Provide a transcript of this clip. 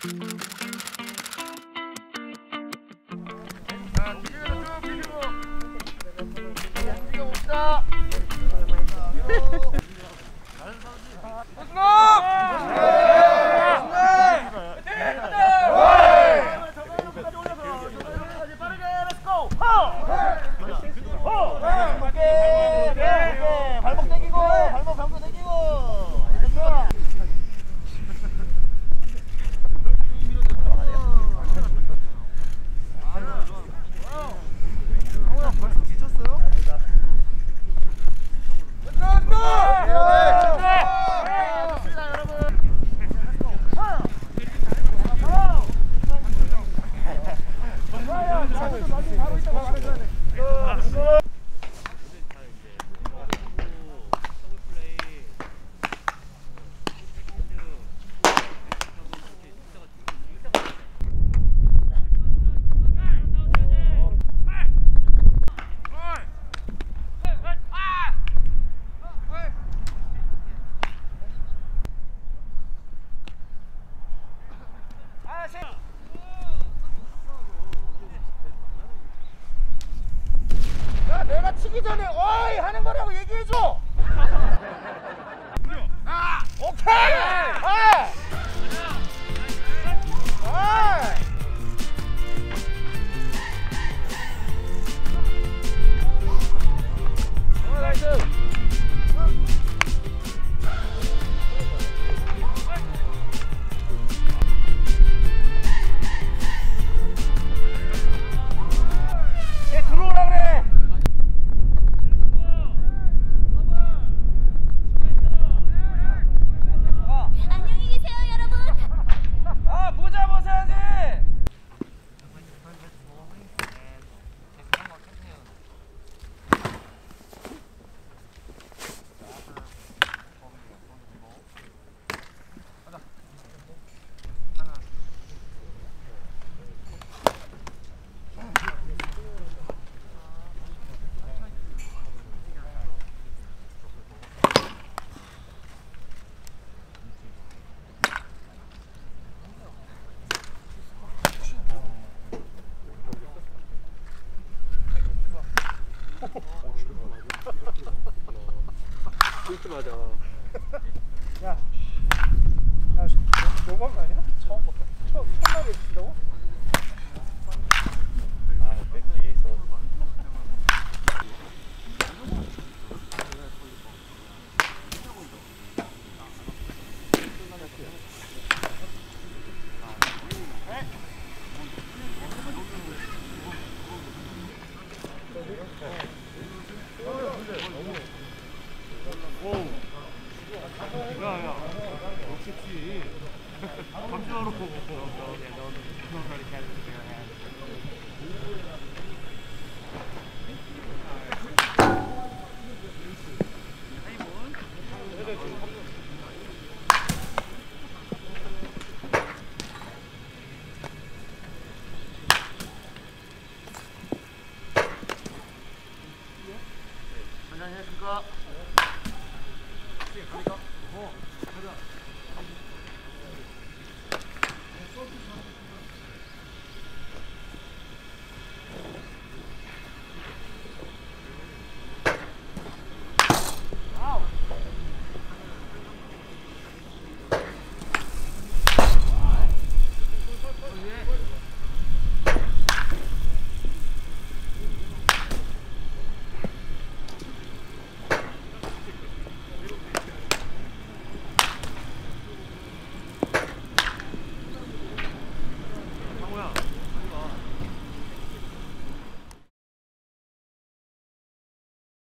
자, 뒤로 쭉 뒤로. 움직여 봅시다. 발목 당기고 발목 감고 당기고 됐어 벌써 지쳤어요? 야, 치기 전에 어이 하는 거라고 얘기해줘. 아, 오케이. 아. 아. 골좀 하자. 야, 야, 너무한 거 아니야? 야야 없겠지 감지하러 안녕하십니까. 안녕하십니까. Oh, head up.